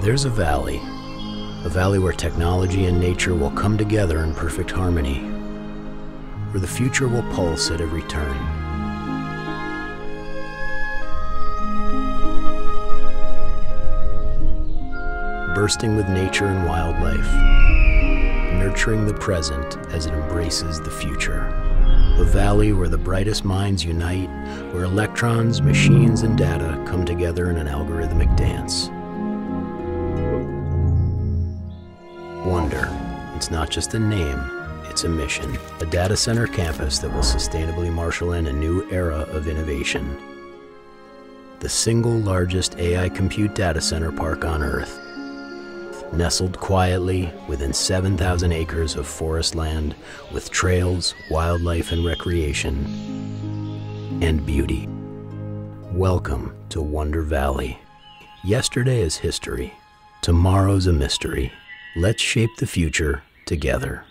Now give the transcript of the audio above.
There's a valley, a valley where technology and nature will come together in perfect harmony, where the future will pulse at every turn. Bursting with nature and wildlife, nurturing the present as it embraces the future. A valley where the brightest minds unite, where electrons, machines, and data come together in an algorithmic dance. Wonder. It's not just a name, it's a mission. A data center campus that will sustainably marshal in a new era of innovation. The single largest AI compute data center park on Earth. Nestled quietly within 7,000 acres of forest land with trails, wildlife, and recreation, and beauty. Welcome to Wonder Valley. Yesterday is history. Tomorrow's a mystery. Let's shape the future together.